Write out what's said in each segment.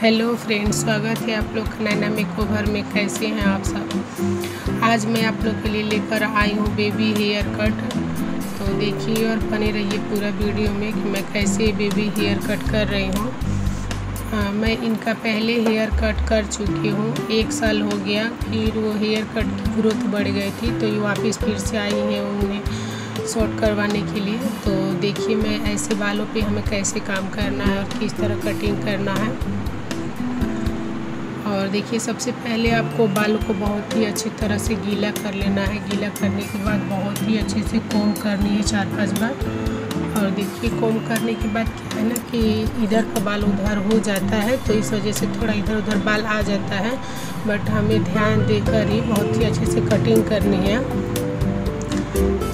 Hello friends, स्वागत है आप लोग नैना मेकोवर में। कैसे हैं आप सब? आज मैं आप लोग के लिए लेकर आई हूँ बेबी हेयर कट तो देखिए और बने रहिए पूरा वीडियो में कि मैं कैसे बेबी हेयर कट कर रही हूँ। मैं इनका पहले हेयर कट कर चुकी हूँ। एक साल हो गया फिर वो हेयर कट की ग्रोथ बढ़ गई थी तो ये वापस फिर से आई हैं उन्हें शॉर्ट करवाने के लिए। तो देखिए मैं ऐसे बालों पे हमें कैसे काम करना है और किस तरह कटिंग करना है। और देखिए, सबसे पहले आपको बालों को बहुत ही अच्छी तरह से गीला कर लेना है। गीला करने के बाद बहुत ही अच्छे से कोम करनी है चार पाँच बार। और देखिए, कोम करने के बाद क्या है ना कि इधर का बाल उधर हो जाता है तो इस वजह से थोड़ा इधर उधर बाल आ जाता है। बट हमें ध्यान देकर ही बहुत ही अच्छे से कटिंग करनी है।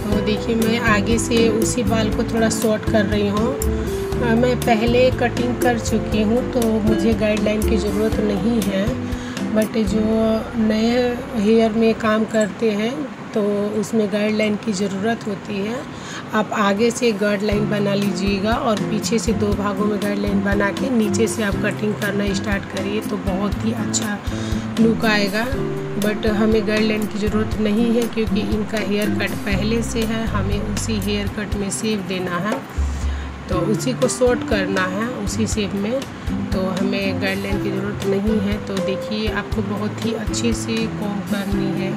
तो देखिए, मैं आगे से उसी बाल को थोड़ा शॉर्ट कर रही हूँ। मैं पहले कटिंग कर चुकी हूँ तो मुझे गाइडलाइन की ज़रूरत नहीं है। बट जो नए हेयर में काम करते हैं तो उसमें गाइडलाइन की ज़रूरत होती है। आप आगे से गाइडलाइन बना लीजिएगा और पीछे से दो भागों में गाइडलाइन बना के नीचे से आप कटिंग करना स्टार्ट करिए तो बहुत ही अच्छा लुक आएगा। बट हमें गाइडलाइन की ज़रूरत नहीं है, क्योंकि इनका हेयर कट पहले से है, हमें उसी हेयर कट में सेव देना है। तो उसी को शॉर्ट करना है, उसी शेप में। तो हमें गाइडलाइन की ज़रूरत नहीं है। तो देखिए, आपको बहुत ही अच्छे से कॉम करनी है।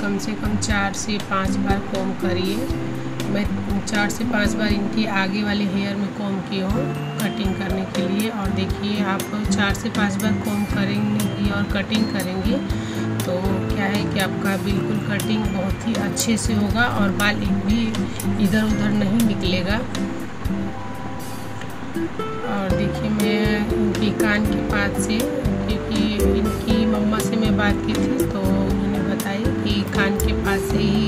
कम से कम चार से पाँच बार कॉम करिए। मैं चार से पाँच बार इनकी आगे वाले हेयर में कॉम की हूँ कटिंग करने के लिए। और देखिए, आप चार से पाँच बार कॉम करेंगे और कटिंग करेंगे तो क्या है कि आपका बिल्कुल कटिंग बहुत ही अच्छे से होगा और बाल भी इधर उधर नहीं निकलेगा। और देखिए मैं उनकी कान के पास से, क्योंकि इनकी मम्मा से मैं बात की थी तो उन्होंने बताया कि कान के पास से ही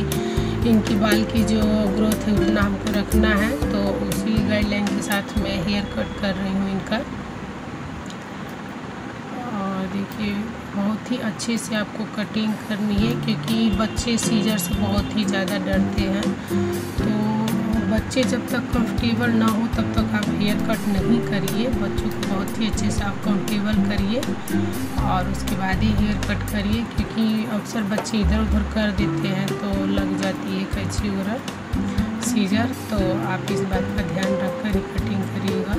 इनकी बाल की जो ग्रोथ है, उतना हमको रखना है। तो उसी गाइडलाइन के साथ मैं हेयर कट कर रही हूँ इनका। और देखिए, बहुत ही अच्छे से आपको कटिंग करनी है, क्योंकि बच्चे सीजर से बहुत ही ज़्यादा डरते हैं। बच्चे जब तक कंफर्टेबल ना हो, तब तक आप हेयर कट नहीं करिए। बच्चों को बहुत ही अच्छे से आप कंफर्टेबल करिए और उसके बाद ही हेयर कट करिए, क्योंकि अक्सर बच्चे इधर उधर कर देते हैं तो लग जाती है कैची वगैरह सीजर तो आप इस बात का ध्यान रख कर ही कटिंग करिएगा।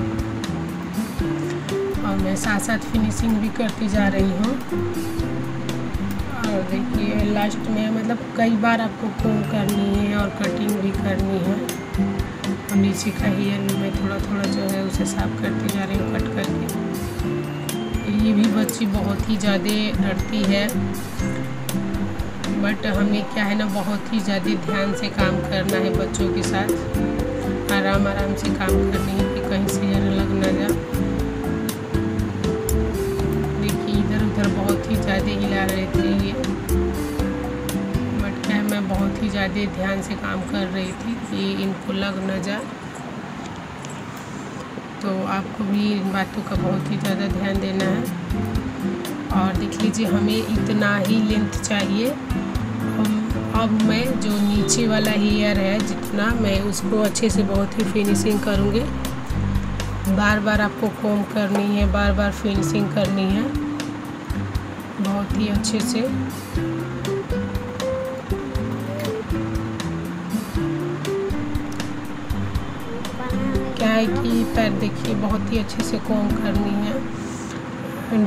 और मैं साथ साथ फिनिशिंग भी करती जा रही हूँ। और देखिए लास्ट में मतलब कई बार आपको कोम करनी है और कटिंग भी करनी है। नीचे का हेयर भी मैं थोड़ा थोड़ा जो है उसे साफ़ करती जा रही हूँ, कट करके। ये भी बच्ची बहुत ही ज़्यादा डरती है। बट हमें क्या है ना, बहुत ही ज़्यादा ध्यान से काम करना है बच्चों के साथ। आराम आराम से काम करनी है कि कहीं से लग ना जा देखिए इधर उधर बहुत ही ज़्यादा हिला रहे थे ये। बहुत ही ज़्यादा ध्यान से काम कर रही थी, कि इनको लग न जाए। तो आपको भी इन बातों का बहुत ही ज़्यादा ध्यान देना है। और देख लीजिए, हमें इतना ही लेंथ चाहिए। हम, अब मैं जो नीचे वाला हेयर है, जितना मैं उसको अच्छे से बहुत ही फिनिशिंग करूँगी। बार बार आपको कोम करनी है, बार बार फिनिशिंग करनी है। बहुत ही अच्छे से। क्या है कि पैर देखिए बहुत ही अच्छे से कोम करनी है।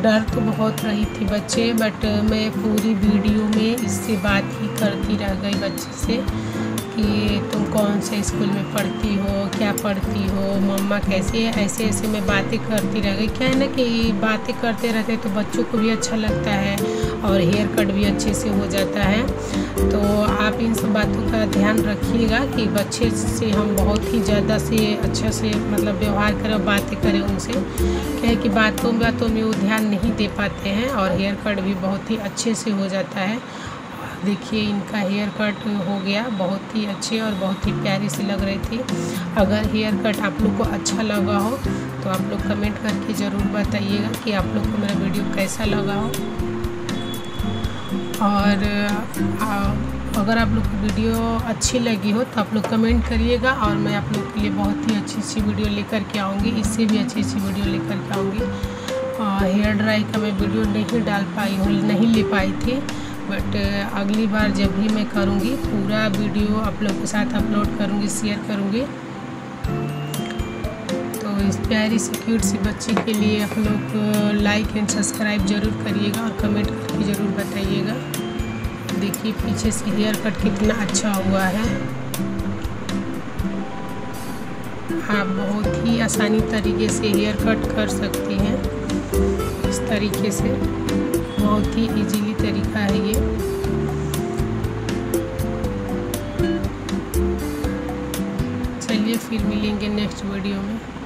डर तो बहुत रही थी बच्चे बट मैं पूरी वीडियो में इससे बात ही करती रह गई बच्चे से। कि तुम कौन से स्कूल में पढ़ती हो, क्या पढ़ती हो, मम्मा कैसे ऐसे ऐसे मैं बातें करती रह गई। क्या है ना कि बातें करते रहते तो बच्चों को भी अच्छा लगता है और हेयर कट भी अच्छे से हो जाता है। तो आप इन सब बातों का ध्यान रखिएगा कि बच्चे से हम बहुत ही ज़्यादा से अच्छा से मतलब व्यवहार करें और बातें करें उनसे। क्या है कि बातों बातों में वो ध्यान नहीं दे पाते हैं और हेयर कट भी बहुत ही अच्छे से हो जाता है। देखिए इनका हेयर कट हो गया। बहुत ही अच्छे और बहुत ही प्यारी सी लग रही थी। अगर हेयर कट आप लोग को अच्छा लगा हो तो आप लोग कमेंट करके ज़रूर बताइएगा कि आप लोग को मेरा वीडियो कैसा लगा हो। और आ, अगर आप लोग को वीडियो अच्छी लगी हो तो आप लोग कमेंट करिएगा और मैं आप लोग के लिए बहुत ही अच्छी अच्छी वीडियो लेकर के आऊँगी। इससे भी अच्छी अच्छी वीडियो लेकर के आऊँगी। हेयर ड्राई का मैं वीडियो नहीं डाल पाई हूँ नहीं ले पाई थी। बट अगली बार जब भी मैं करूँगी, पूरा वीडियो आप लोग के साथ अपलोड करूँगी, शेयर करूँगी। तो इस प्यारी सी, क्यूट सी बच्ची के लिए आप लोग लाइक एंड सब्सक्राइब ज़रूर करिएगा और कमेंट करके ज़रूर बताइएगा। देखिए, पीछे से हेयर कट कितना अच्छा हुआ है। आप बहुत ही आसानी तरीके से हेयर कट कर सकती हैं। इस तरीके से। बहुत ही इजीली तरीका है ये। चलिए फिर मिलेंगे नेक्स्ट वीडियो में।